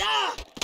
Ah!